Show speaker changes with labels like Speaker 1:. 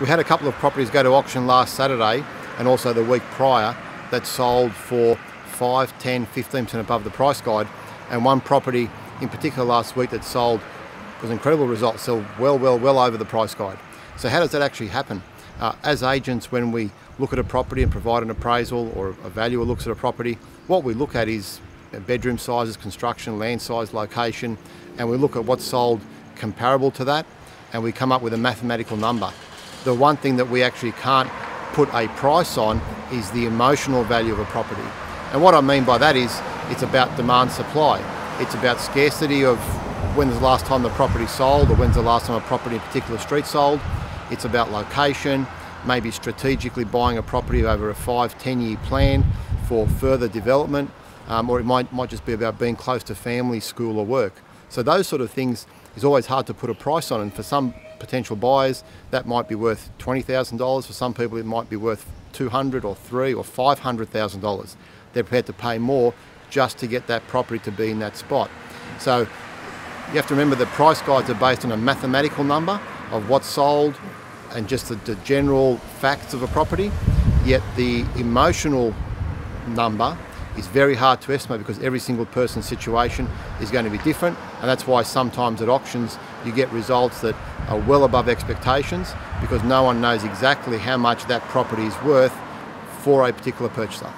Speaker 1: We had a couple of properties go to auction last Saturday and also the week prior that sold for 5, 10, 15% above the price guide. And one property in particular last week that sold was incredible result, sold well, well, well over the price guide. So how does that actually happen? Uh, as agents, when we look at a property and provide an appraisal or a valuer looks at a property, what we look at is bedroom sizes, construction, land size, location, and we look at what's sold comparable to that and we come up with a mathematical number. The one thing that we actually can't put a price on is the emotional value of a property. And what I mean by that is it's about demand supply. It's about scarcity of when's the last time the property sold or when's the last time a property in a particular street sold. It's about location, maybe strategically buying a property over a five, 10 year plan for further development, um, or it might, might just be about being close to family, school or work. So those sort of things is always hard to put a price on and for some potential buyers that might be worth $20,000, for some people it might be worth 200 or three or $500,000. They're prepared to pay more just to get that property to be in that spot. So you have to remember that price guides are based on a mathematical number of what's sold and just the, the general facts of a property, yet the emotional number is very hard to estimate because every single person's situation is going to be different and that's why sometimes at auctions you get results that are well above expectations because no one knows exactly how much that property is worth for a particular purchaser.